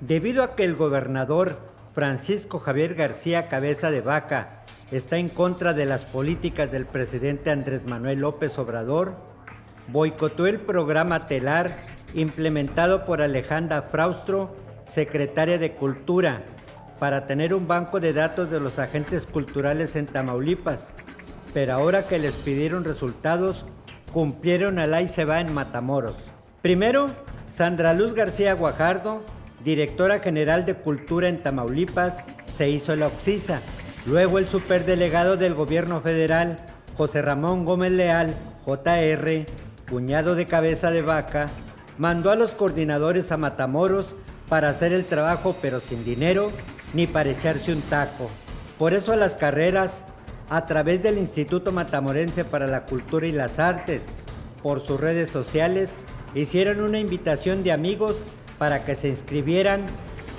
Debido a que el gobernador Francisco Javier García Cabeza de Vaca está en contra de las políticas del presidente Andrés Manuel López Obrador, boicotó el programa TELAR implementado por Alejandra Fraustro, secretaria de Cultura, para tener un banco de datos de los agentes culturales en Tamaulipas. Pero ahora que les pidieron resultados, cumplieron al ahí se va en Matamoros. Primero, Sandra Luz García Guajardo, directora general de Cultura en Tamaulipas, se hizo la Oxisa. Luego el superdelegado del gobierno federal, José Ramón Gómez Leal, JR, cuñado de cabeza de vaca, mandó a los coordinadores a Matamoros para hacer el trabajo pero sin dinero ni para echarse un taco. Por eso a las carreras, a través del Instituto Matamorense para la Cultura y las Artes, por sus redes sociales, hicieron una invitación de amigos para que se inscribieran,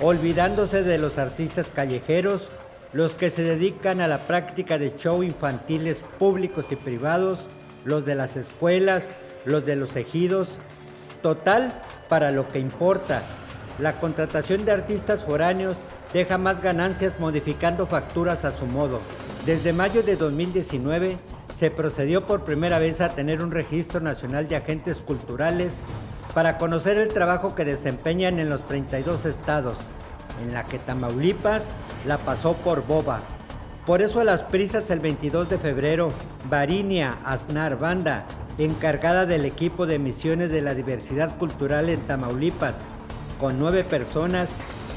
olvidándose de los artistas callejeros, los que se dedican a la práctica de show infantiles públicos y privados, los de las escuelas, los de los ejidos. Total, para lo que importa, la contratación de artistas foráneos deja más ganancias modificando facturas a su modo. Desde mayo de 2019 se procedió por primera vez a tener un registro nacional de agentes culturales para conocer el trabajo que desempeñan en los 32 estados, en la que Tamaulipas la pasó por boba. Por eso a las prisas el 22 de febrero, Varinia Aznar Banda, encargada del equipo de misiones de la diversidad cultural en Tamaulipas, con nueve personas,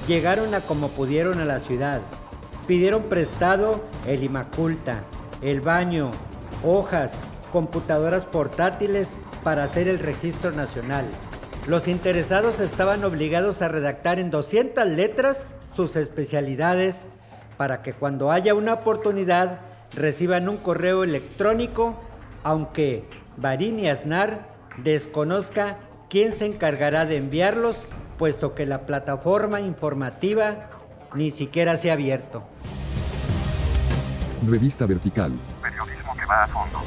llegaron a como pudieron a la ciudad. Pidieron prestado el Imaculta, el baño, hojas, computadoras portátiles para hacer el registro nacional. Los interesados estaban obligados a redactar en 200 letras sus especialidades para que cuando haya una oportunidad reciban un correo electrónico, aunque Barini Aznar desconozca quién se encargará de enviarlos, puesto que la plataforma informativa ni siquiera se ha abierto. Revista Vertical. Periodismo que va a fondo.